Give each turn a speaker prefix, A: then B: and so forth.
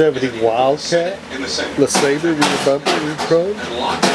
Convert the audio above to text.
A: 70 Wildcat, LeSabre, with were bumper and were chrome.